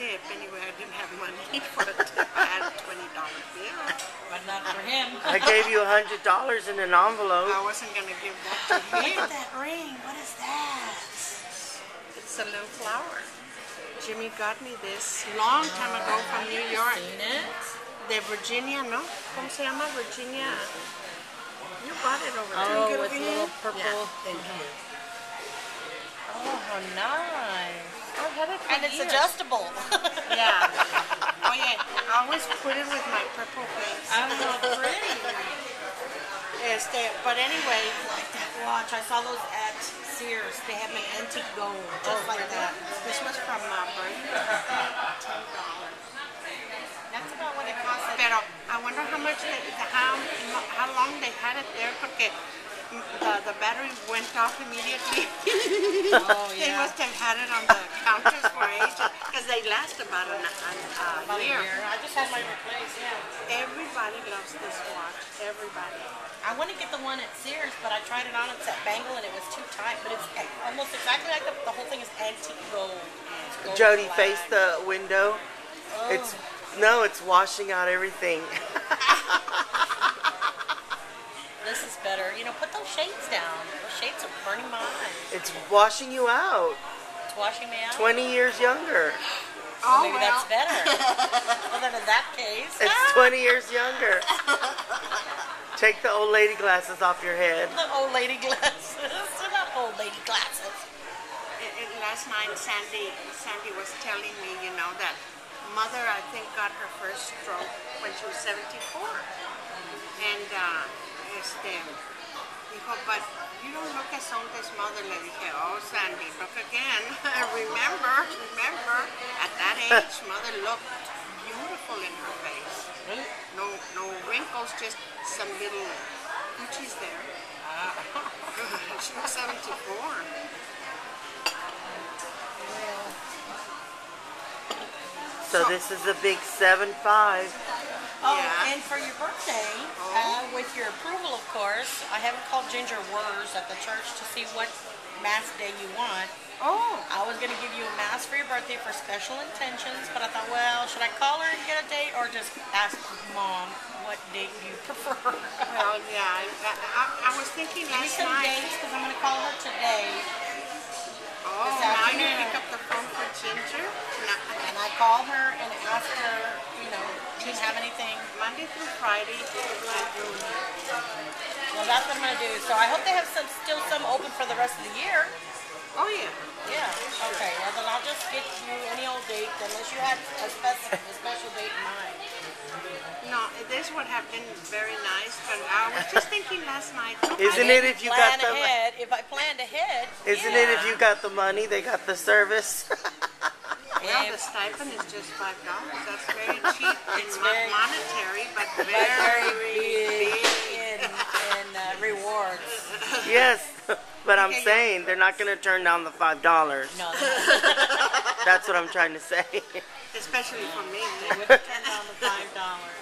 tip. Anyway, I didn't have money for a tip. I had a twenty dollar bill. But not for him. I gave you a hundred dollars in an envelope. I wasn't gonna give that to Look him. at that ring. What is that? It's a little flower. Jimmy got me this long time ago from New York. Seen it? De Virginia, ¿no? ¿Cómo se llama? Virginia. You bought it over there. Oh, Get with over little purple. Yeah. Thank you. Oh, how nice. I've had it for And it's years. adjustable. Yeah. Oh yeah. I always put it with my purple things. I'm so pretty. Este, but anyway, like that watch. I saw those at Sears. They have an antique gold, just like that. this was from uh, Bernie. Ten dollars. That's about what it costs. Pero I wonder how much, they, how, how long they had it there, porque the, the battery went off immediately. Oh, They must have had it on the counters for ages, because they last about an, an, uh, About a year. year. I just had my replaced, yeah. Everybody loves this watch. Everybody. I want to get the one at Sears, but I tried it on. It's at Bangle, and it was too tight. But it's almost exactly like the, the whole thing is antique gold. Gold Jodie, flag. face the window. It's no, it's washing out everything. This is better. You know, put those shades down. Those shades are burning my eyes. It's washing you out. It's washing me out. Twenty years younger. Oh, Maybe that's better. well, then in that case, It's ah. twenty years younger. Take the old lady glasses off your head. the old lady glasses. Not old lady glasses. It, it, last night, Sandy, Sandy was telling me, you know, that mother, I think, got her first stroke when she was 74. And, uh, este, dijo, but you don't look as old as mother. Le dije, oh, Sandy, look again. remember, remember, at that age, mother looked beautiful in her face. No, no wrinkles, just some little coochies there. she was 74. So this is a big seven five. Oh, Yeah. and for your birthday, uh, with your approval, of course, I haven't called Ginger Wurs at the church to see what mass day you want. Oh, I was gonna give you a mass for your birthday for special intentions, but I thought, well, should I call her and get a date, or just ask mom what date you prefer? well, yeah. I, I, I was thinking last night. because I'm gonna call her today. Oh, this now you afternoon. pick up the phone for Ginger. No, And I call her and ask her, you know, do you have anything? Monday through Friday. Well, that's what I'm gonna do. So I hope they have some, still some open for the rest of the year. Oh yeah. Yeah. Okay. Well, then I'll just get you any old date, unless you had a special, a special date in mind. No, this would have been very nice, but I was just thinking last night. Isn't somebody- it if you got the ahead? If I planned ahead. Isn't yeah. it if you got the money, they got the service? Well, the stipend is just five dollars. That's very cheap It's mo- very- monetary, but But very, very big. big in, in uh, rewards. yes, but I'm Okay, yeah. saying they're not going to turn down the five dollars. No. That's what I'm trying to say. Especially for me. They wouldn't turn down the five dollars.